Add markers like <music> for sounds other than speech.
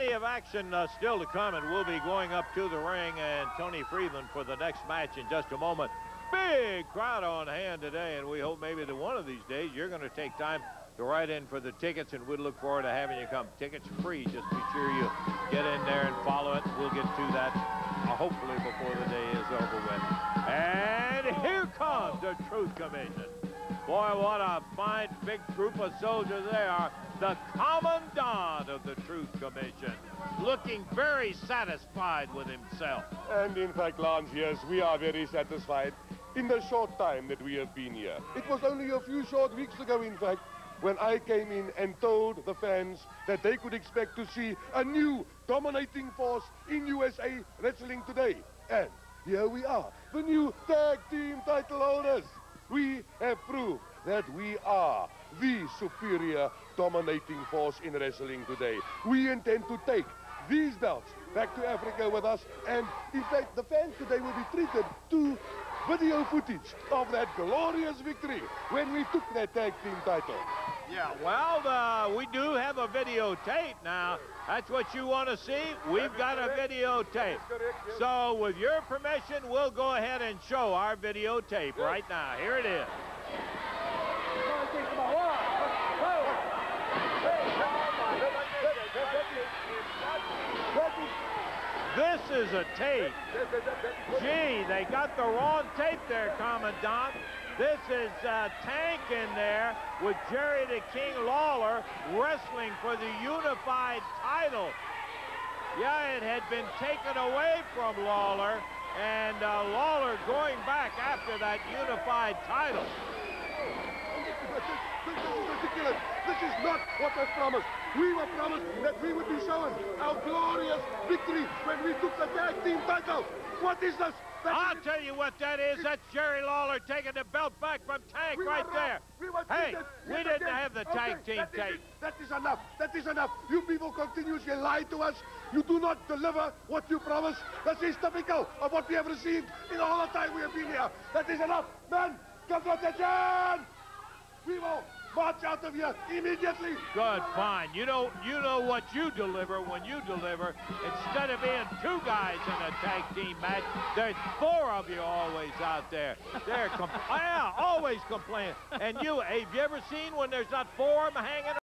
plenty of action uh, still to come, and we'll be going up to the ring and Tony Freeland for the next match in just a moment. Big crowd on hand today, and we hope maybe that one of these days you're going to take time to write in for the tickets, and we'd look forward to having you come. Tickets free. Just be sure you get in there and follow it. We'll get to that uh, hopefully before the day is over with. And here comes the Truth Commission. Boy, what a fine big group of soldiers they are. The Commandant of the Truth Commission, looking very satisfied with himself. And in fact, Lance, yes, we are very satisfied in the short time that we have been here. It was only a few short weeks ago, in fact, when I came in and told the fans that they could expect to see a new dominating force in USA Wrestling today. And here we are, the new tag team title holders. We have proved that we are the superior dominating force in wrestling today. We intend to take these belts back to Africa with us and in fact the fans today will be treated to video footage of that glorious victory when we took that tag team title. Yeah, well, uh, we do have a videotape now. That's what you want to see? We've got a videotape. So with your permission, we'll go ahead and show our videotape right now. Here it is. This is a tape. Gee, they got the wrong tape there, Commandant. This is uh, Tank in there with Jerry the King Lawler wrestling for the unified title. Yeah, it had been taken away from Lawler, and uh, Lawler going back after that unified title. This is ridiculous. This is not what was promised. We were promised that we would be shown our glorious victory when we took the tag team title. What is this? That I'll is- tell you what that is. That's Jerry Lawler taking the belt back from Tank We right there. We Hey, we didn't again. have the Okay, tag team that is tape. it. That is enough. That is enough. You people continuously lie to us. You do not deliver what you promise. This is typical of what we have received in all the time we have been here. That is enough. Men, come to attention! We will march out of here immediately. Good, fine. You know, you know what you deliver when you deliver. Instead of being two guys in a tag team match, there's four of you always out there. They're compl- <laughs> yeah, always complaining. And you, have you ever seen when there's not four of them hanging